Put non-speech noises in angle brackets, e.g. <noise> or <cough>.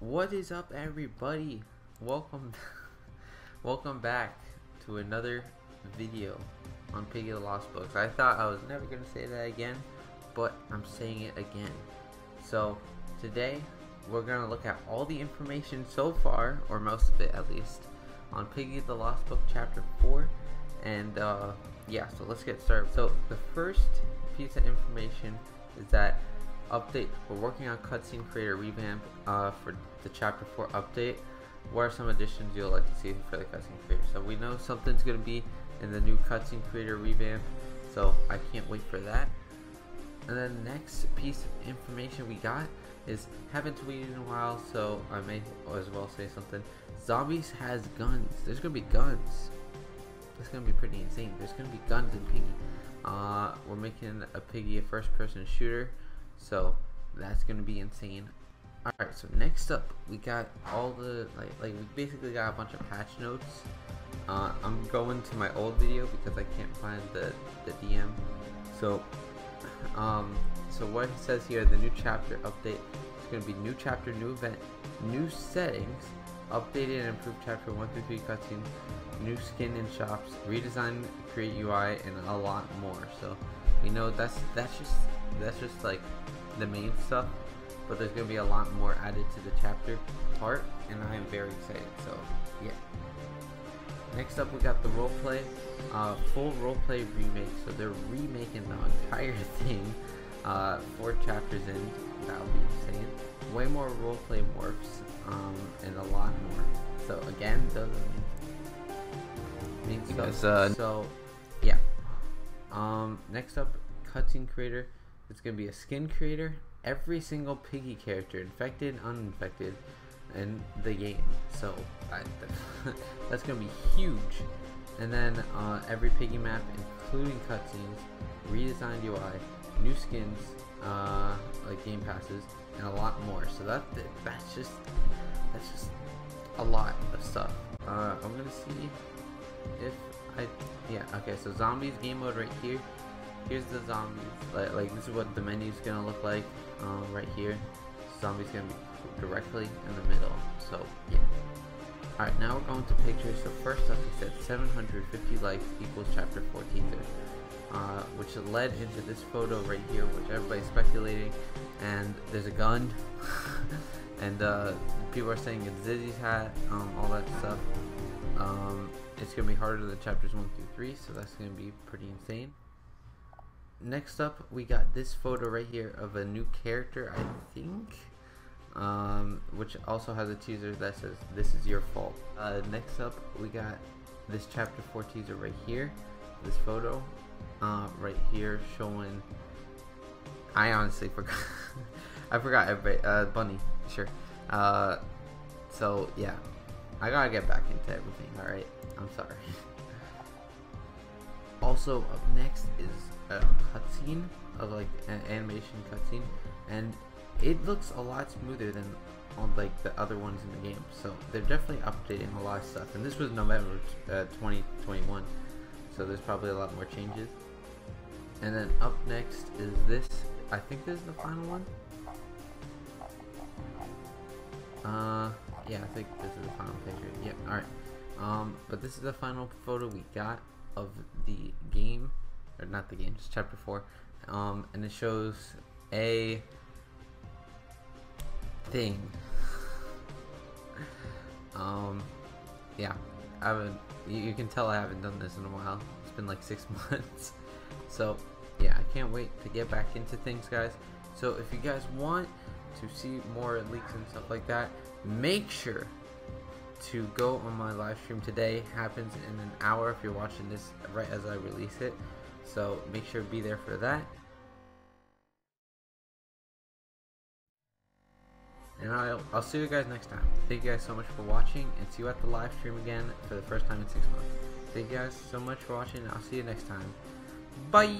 What is up everybody? Welcome <laughs> welcome back to another video on Piggy the Lost Books. I thought I was never gonna say that again, but I'm saying it again. So today we're gonna look at all the information so far, or most of it at least, on Piggy the Lost Book chapter 4 and uh, yeah so let's get started. So the first piece of information is that update. We're working on cutscene creator revamp uh, for the chapter 4 update. What are some additions you'll like to see for the cutscene creator? So we know something's going to be in the new cutscene creator revamp, so I can't wait for that. And then next piece of information we got is haven't tweeted in a while, so I may as well say something. Zombies has guns. There's gonna be guns. It's gonna be pretty insane. There's gonna be guns in Piggy. Uh, we're making a Piggy a first-person shooter. So that's gonna be insane. Alright, so next up we got all the like like we basically got a bunch of patch notes. Uh, I'm going to my old video because I can't find the, the DM. So um so what it says here, the new chapter update it's gonna be new chapter, new event, new settings, updated and improved chapter 1 through 3 cutscene, new skin in shops, redesign create UI and a lot more. So you know that's that's just that's just like the main stuff but there's gonna be a lot more added to the chapter part and I am very excited so yeah. Next up we got the roleplay uh, full roleplay remake so they're remaking the entire <laughs> thing uh, four chapters in that'll be insane. Way more roleplay morphs um, and a lot more so again doesn't mean stuff. Uh, so yeah. Um, next up cutscene creator it's gonna be a skin creator. Every single piggy character, infected, uninfected, in the game. So I, <laughs> that's gonna be huge. And then uh, every piggy map, including cutscenes, redesigned UI, new skins, uh, like game passes, and a lot more. So that that's just that's just a lot of stuff. Uh, I'm gonna see if I yeah okay. So zombies game mode right here here's the zombies. Like, like this is what the menu's gonna look like um, right here. Zombies gonna be directly in the middle. So yeah. Alright, now we're going to pictures. So first up, he said 750 likes equals chapter 4 teaser. Uh, which led into this photo right here, which everybody's speculating. And there's a gun. <laughs> and uh, people are saying it's Zizzy's hat, um, all that stuff. Um, it's to be harder than chapters 1 through 3, so that's to be pretty insane next up we got this photo right here of a new character I think um, which also has a teaser that says this is your fault. Uh, next up we got this chapter 4 teaser right here. This photo uh, right here showing I honestly <laughs> forgot I forgot everybody uh, bunny sure. Uh, so yeah. I gotta get back into everything alright I'm sorry. <laughs> Also up next is cutscene of like an animation cutscene, and it looks a lot smoother than on like the other ones in the game. So they're definitely updating a lot of stuff. And this was November uh, 2021, so there's probably a lot more changes. And then up next is this. I think this is the final one. Uh, yeah, I think this is the final picture. Yeah, All right. Um, but this is the final photo we got of the game or not the game, just chapter four, um, and it shows a thing. <laughs> um, yeah, I haven't. You, you can tell I haven't done this in a while. It's been like six <laughs> months, so yeah, I can't wait to get back into things, guys. So if you guys want to see more leaks and stuff like that, make sure to go on my live stream today. Happens in an hour if you're watching this right as I release it. So make sure to be there for that. And I'll, I'll see you guys next time. Thank you guys so much for watching and see you at the live stream again for the first time in six months. Thank you guys so much for watching. I'll see you next time. Bye!